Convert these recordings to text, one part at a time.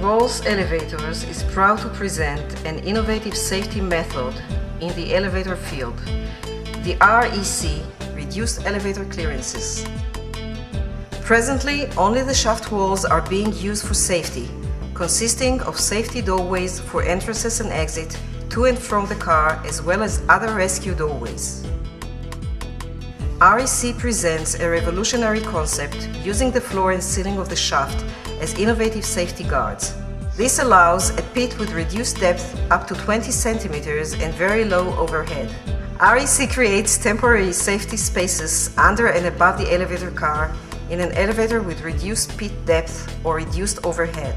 Rolls Elevators is proud to present an innovative safety method in the elevator field, the REC Reduced Elevator Clearances. Presently, only the shaft walls are being used for safety, consisting of safety doorways for entrances and exit to and from the car as well as other rescue doorways. REC presents a revolutionary concept using the floor and ceiling of the shaft as innovative safety guards. This allows a pit with reduced depth up to 20 centimeters and very low overhead. REC creates temporary safety spaces under and above the elevator car in an elevator with reduced pit depth or reduced overhead.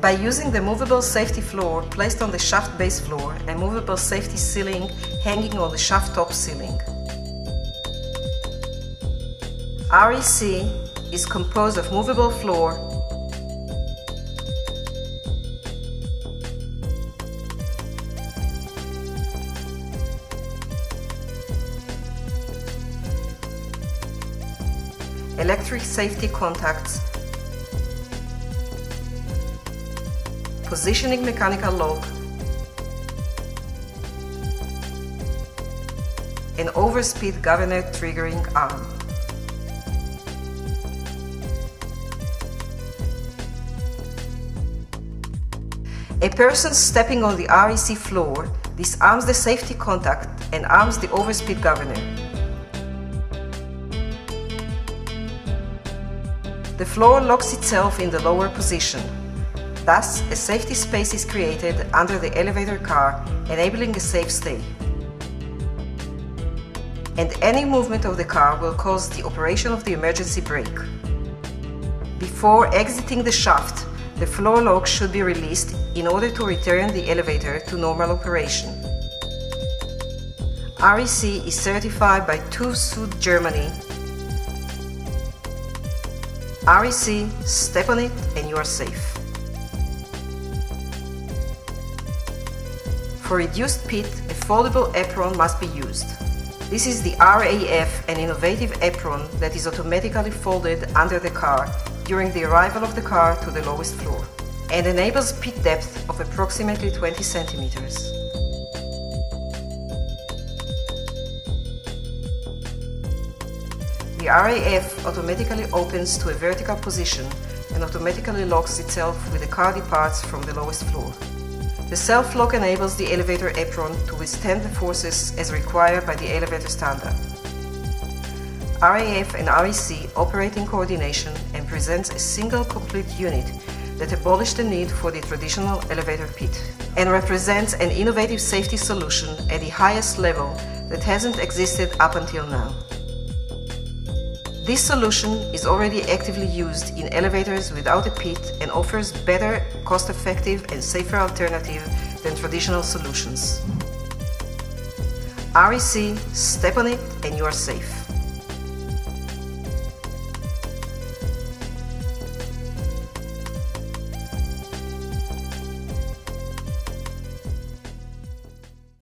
By using the movable safety floor placed on the shaft base floor and movable safety ceiling hanging on the shaft top ceiling. REC is composed of movable floor, electric safety contacts, positioning mechanical lock, and overspeed governor triggering arm. A person stepping on the REC floor disarms the safety contact and arms the overspeed governor. The floor locks itself in the lower position. Thus, a safety space is created under the elevator car, enabling a safe stay. And any movement of the car will cause the operation of the emergency brake. Before exiting the shaft, the floor lock should be released in order to return the elevator to normal operation. REC is certified by TÜV Süd Germany REC, step on it and you are safe. For reduced pit, a foldable apron must be used. This is the RAF, an innovative apron that is automatically folded under the car during the arrival of the car to the lowest floor and enables pit depth of approximately 20 centimeters. The RAF automatically opens to a vertical position and automatically locks itself when the car departs from the lowest floor. The self-lock enables the elevator apron to withstand the forces as required by the elevator standard. RAF and REC operate in coordination and presents a single complete unit that abolished the need for the traditional elevator pit and represents an innovative safety solution at the highest level that hasn't existed up until now. This solution is already actively used in elevators without a pit and offers better, cost-effective and safer alternative than traditional solutions. REC, step on it and you are safe.